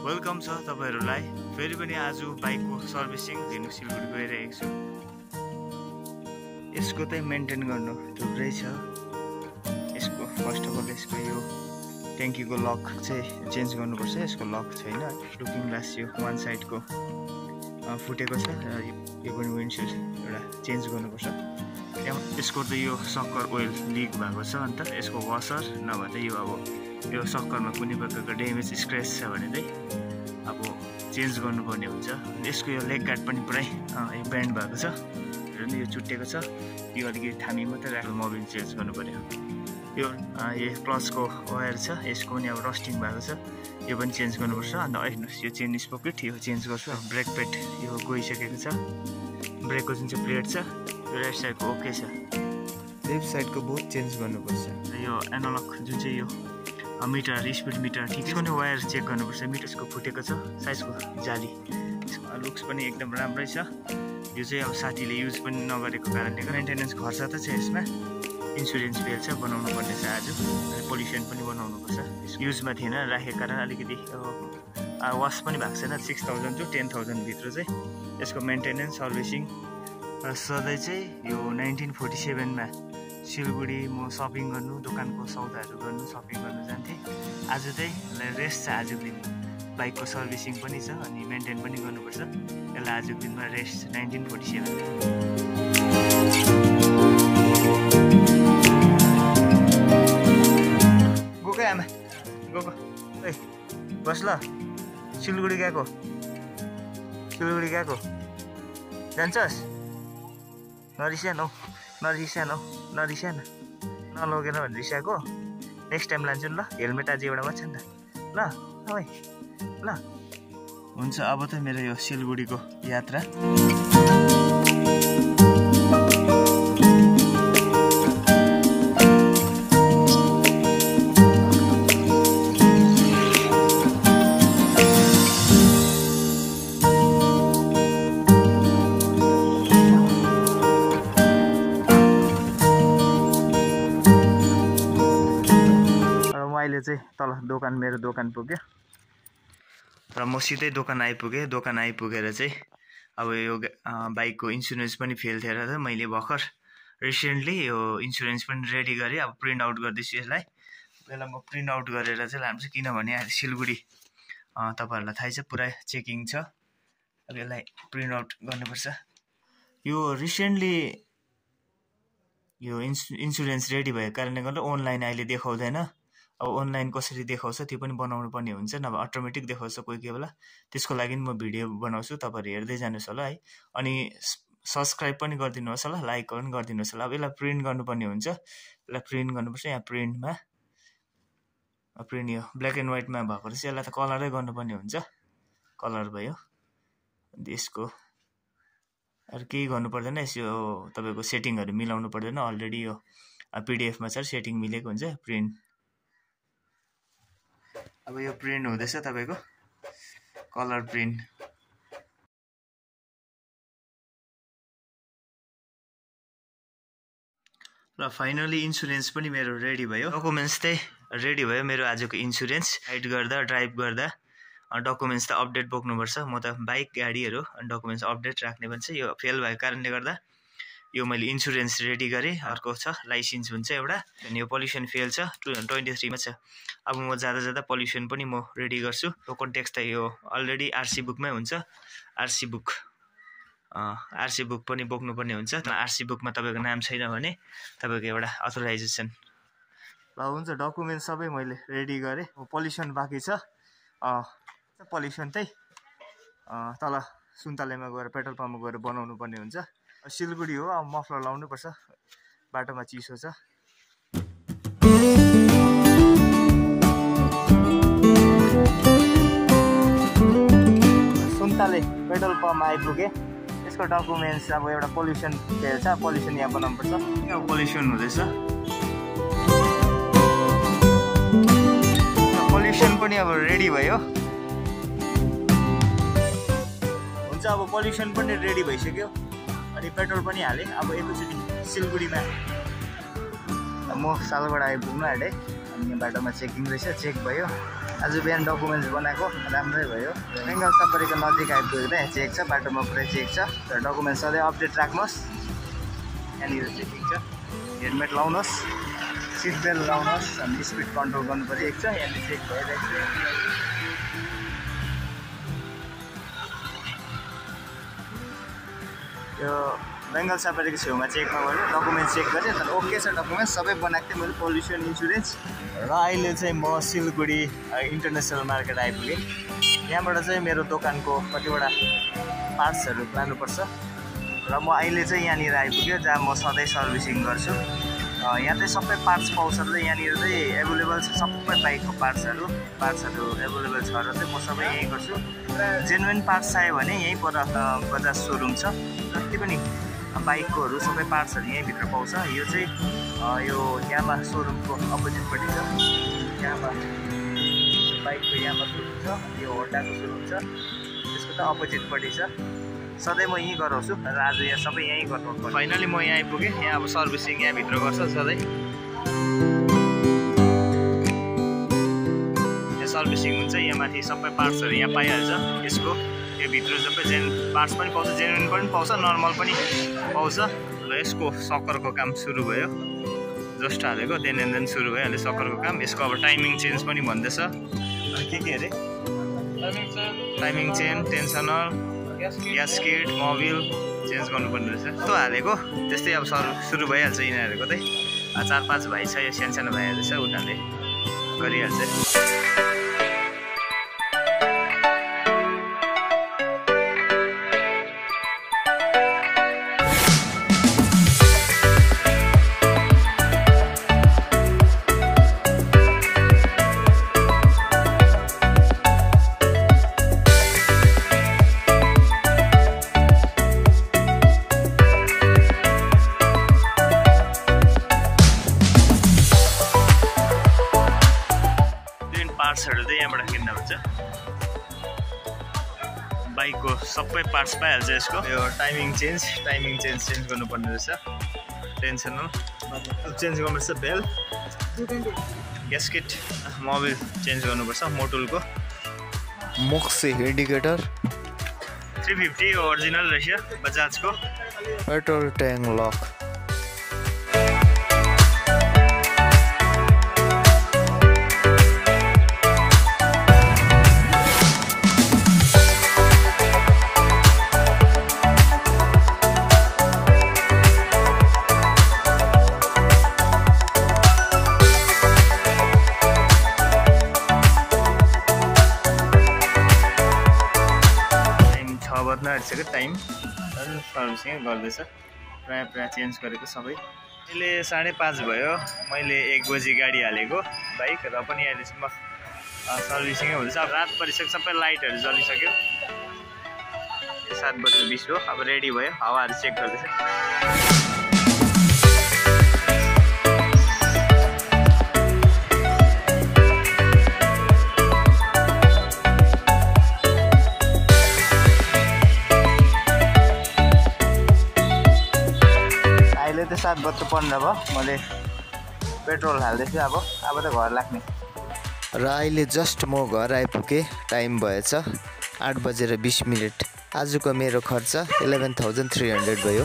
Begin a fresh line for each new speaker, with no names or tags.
Welcome छ तपाईँहरूलाई। फेरि पनि आज बाइकको सर्भिसिङ लिनु सिलगढी गइरहेको छु। यसको चाहिँ मेन्टेन गर्नु थुप्रै छ। यसको फर्स्ट अफ अल यसको यो ट्याङ्कीको लक चाहिँ चेन्ज गर्नुपर्छ। यसको लक छैन। लुकिङ ग्लास यो वान साइडको फुटेको छ र यो पनि विन्डसिल्ड एउटा चेन्ज गर्नुपर्छ। यसको त यो सक्कर ओइल लिक भएको छ। अन्त यसको वासर नभए चाहिँ यो अब यो सक्करमा कुनै प्रकारको ड्यामेज स्क्रेच छ भने चाहिँ अब चेन्ज गर्नुपर्ने हुन्छ। यसको यो लेग गार्ड पनि पुरै यो ब्यान्ड भएको छ। र यो चुट्टेको छ। यो अलिकति थामी मात्रै राखेर मोबिल चेन्ज गर्नु पऱ्यो यो यो प्लसको वायर छ। यसको पनि अब रस्टिङ भएको छ। यो पनि चेन्ज गर्नुपर्छ। अन्त हेर्नुहोस् यो चेन स्पोकेट यो चेन्ज गर्छु। ब्रेक पेड यो गइसकेको छ। ब्रेकको जुन चाहिँ प्लेट छ यो राइट साइडको ओके छ।
लेफ्ट साइडको बोथ चेन्ज गर्नुपर्छ।
यो एनालग जुन चाहिँ यो मिटर स्पिड मिटर ठिकै पनि वायर चेक गर्नुपर्छ मिटर्सको फुटेको छ साइजको जाली। यसको लुक्स पनि एकदम राम्रै छ। यो चाहिँ अब साथीले युज पनि नगरेको कारणले मेन्टेनेन्स खर्च त छ यसमा। इन्सुरेन्स फेल छ बनाउनु पर्ने छ आज पोल्युसन पनि बनाउनुपर्छ। युजमा थिएन राखेको कारण अलिकति वास पनि भएको छैन सिक्स थाउजन्ड टु टेन थाउजन्डभित्र चाहिँ। यसको मेन्टेनेन्स सर्भिसिङ सधैँ चाहिँ यो नाइन्टिन फोर्टी सेभेनमा सिलगढी म सपिङ गर्नु दोकानको सौदाहरू गर्नु सपिङ गर्नु जान्थेँ। आज चाहिँ रेस्ट छ आजको दिन बाइकको सर्भिसिङ पनि छ अनि मेन्टेन पनि गर्नुपर्छ। यसलाई आजको दिनमा रेस्ट नाइन्टिन फोर्टी सेभेन गएको आमा? गएको। ए बस ल। सिलगढी गएको। सिलगढी गएको। जान्छस्? नरिसान हौ नरिसान नरिसान नलगेन भने रिसाएको। नेक्स्ट टाइम लान्छु नि ल हेलमेट आज एउटा मात्रै नि त। ल है ल। हुन्छ अब त मेरो यो सिलगढीको यात्रा। अहिले चाहिँ तल दोकान मेरो दोकान पुग्यो। र म सिधै दोकान आइपुगेँ। दोकान आइपुगेर चाहिँ अब यो बाइकको इन्सुरेन्स पनि फेल थिएर त मैले भर्खर रिसेन्टली यो इन्सुरेन्स पनि रेडी गरेँ। अब प्रिन्ट आउट गर्दैछु यसलाई। यसलाई म प्रिन्ट आउट गरेर चाहिँ लान्छु किनभने अहिले सिलगढी तपाईँहरूलाई थाहै छ पुरै चेकिङ छ। अब यसलाई प्रिन्ट आउट गर्नुपर्छ। यो रिसेन्टली यो इन्सु इन्सुरेन्स रेडी भएको कारणले गर्दा अनलाइन अहिले देखाउँदैन। अब अनलाइन कसरी देखाउँछ त्यो पनि बनाउनु पर्ने हुन्छ नभए अटोमेटिक देखाउँछ कोही कोही बेला। त्यसको लागि म भिडियो बनाउँछु तपाईँहरू हेर्दै जानुहोस् होला है। अनि सब्सक्राइब पनि गरिदिनुहोस् होला लाइक पनि गरिदिनुहोस् होला। अब यसलाई प्रिन्ट गर्नुपर्ने हुन्छ। यसलाई प्रिन्ट गर्नुपर्छ यहाँ प्रिन्टमा प्रिन्ट यो ब्ल्याक एन्ड व्हाइटमा भएको रहेछ। यसलाई त कलरै गर्नुपर्ने हुन्छ। कलर भयो। यसको अरू केही गर्नु पर्दैन। यसो तपाईँको सेटिङहरू मिलाउनु पर्दैन। अलरेडी यो पिडिएफमा छ। सेटिङ मिलेको हुन्छ। प्रिन्ट अब यो प्रिन्ट हुँदैछ तपाईँको। Colour print. र फाइनली इन्सुरेन्स पनि मेरो रेडी भयो। डकुमेन्ट्स चाहिँ रेडी भयो मेरो आजको इन्सुरेन्स। राइड गर्दा ड्राइभ गर्दा डकुमेन्ट्स त अपडेट बोक्नुपर्छ। म त बाइक गाडीहरू डकुमेन्ट्स अपडेट राख्ने पनि छ यो फेल भएको कारणले गर्दा यो मैले इन्सुरेन्स रेडी गरेँ अर्को छ लाइसेन्स हुन्छ एउटा अनि यो पल्युसन फेल छ टु ट्वेन्टी थ्रीमा छ। अब म जाँदा जाँदा पल्युसन पनि म रेडी गर्छु। टोकन ट्याक्स त यो अलरेडी आरसी बुकमै हुन्छ। आरसी बुक आरसी बुक पनि बोक्नुपर्ने हुन्छ। आरसी बुकमा तपाईँको नाम छैन भने तपाईँको एउटा अथोराइजेसन ल हुन्छ डकुमेन्ट सबै मैले रेडी गरेँ। पल्युसन बाँकी छ। पल्युसन चाहिँ तल सुन्तलेमा गएर पेट्रोल पम्पमा गएर बनाउनु पर्ने हुन्छ। सिलगढी हो अब मफलर लाउनुपर्छ बाटोमा चिसो छ। सुन्तले पेट्रोल पम्प आइपुगेँ। यसको डकुमेन्ट्स अब एउटा पोल्युसन हेर्छ पोल्युसन यहाँ बनाउनुपर्छ अब पोल्युसन हुँदैछ। पोल्युसन पनि अब रेडी भयो। हुन्छ अब पोल्युसन पनि रेडी भइसक्यो। अनि पेट्रोल पनि हालेँ। अब एकैचोटि सिलगढीमा म सालबाट आइपुग्नु आँटेँ। अनि बाटोमा चेकिङ रहेछ चेक भयो। आज बिहान डकुमेन्ट्स बनाएको राम्रै भयो। बेङ्गल सफारीको नजिक आइपुगेको यहाँ चेक छ बाटोमा पुरै चेक छ। र डकुमेन्ट सधैँ अपडेट राख्नुहोस्। यहाँनिर चेकिङ छ। हेलमेट लाउनुहोस् सिट बेल्ट लाउनुहोस् अनि स्पिड कन्ट्रोल गर्नु पऱ्यो एक छ। यहाँनिर चेक भइरहेको छ। यो बेङ्गल सफारीको छेउमा चेकमा गऱ्यो डकुमेन्ट चेक गरेँ तर ओके छ डकुमेन्ट सबै बनाएको थिएँ मैले पोल्युसन इन्सुरेन्स। र अहिले चाहिँ म सिलगढी इन्टरनेसनल मार्केट आइपुगेँ। यहाँबाट चाहिँ मेरो दोकानको कतिवटा पार्ट्सहरू लानुपर्छ। र म अहिले चाहिँ यहाँनिर आइपुग्यो जहाँ म सधैँ सर्भिसिङ गर्छु। यहाँ चाहिँ सबै पार्ट्स पाउँछ र यहाँनिर चाहिँ एभाइलेबल छ सबै बाइकको पार्ट्सहरू। पार्ट्सहरू एभाइलेबल छ र चाहिँ म सबै यहीँ गर्छु। जेन्युन पार्ट्स चाहियो भने यहीँ पर बजाज सोरुम छ। जति पनि बाइककोहरू सबै पार्ट्सहरू यहीँभित्र पाउँछ। यो चाहिँ यो यामा सोरुमको अपोजिटपट्टि छ। यामा बाइकको यामा सोरुम छ। यो होन्डाको सोरुम छ। त्यसको त अपोजिटपट्टि छ। सधैँ म यहीँ गराउँछु। र आज यहाँ सबै यहीँ गर्नु फाइनली म यहाँ आइपुगेँ। यहाँ अब सर्भिसिङ यहाँभित्र गर्छ सधैँ। यहाँ सर्भिसिङ हुन्छ। यहाँ माथि सबै पार्ट्सहरू यहाँ पाइहाल्छ। यसको यो भित्र सबै जेन पार्ट्स पनि पाउँछ। जेन्युन पनि पाउँछ नर्मल पनि पाउँछ। र यसको सकरको काम सुरु भयो। जस्ट हालेको देन एन्ड देन सुरु भइहाल्यो सकरको काम। यसको अब टाइमिङ चेन्ज पनि भन्दैछ। के के अरे? Timing chain tensioner gasket Mobil change गर्नुपर्ने रहेछ। यस्तो हालेको। त्यस्तै अब सर सुरु भइहाल्छ यिनीहरूको चाहिँ। चार पाँच भाइ छ यो सानो सानो भाइहरू छ उनीहरूले गरिहाल्छ। पार्ट्सहरू चाहिँ यहाँबाट किन्दा हुन्छ। बाइकको सबै पार्ट्स पाइहाल्छ यसको। यो timing change timing change change गर्नुपर्ने रहेछ। टेन्सनल चेन्ज गर्नुपर्छ बेल। ग्यासकेट मोबिल चेन्ज गर्नुपर्छ मोटुलको।
मोक्से इन्डिकेटर
थ्री फिफ्टी ओरिजिनल रहेछ बजाजको।
पेट्रोल ट्याङ्क लक
आँटिसक्यो टाइम सर्भिसिङ गर्दैछ। प्रायः प्रायः चेन्ज गरेको सबै। अहिले साढे पाँच भयो। मैले एक बजी गाडी हालेको बाइक र पनि अहिलेसम्म सर्भिसिङै हुँदैछ। अब रात परिसक्यो सबै लाइटहरू जलिसक्यो। सात बजी बिस हो अब रेडी भयो। हावाहरू चेक गर्दैछ। बज्नु पन्ध्र भयो मैले पेट्रोल हाल्दैछु अब अब त घर लाग्ने।
र अहिले जस्ट म घर आइपुगेँ टाइम भएछ आठ बजेर बिस मिनट। आजको मेरो खर्च इलेभेन थाउजन्ड थ्री हन्ड्रेड भयो।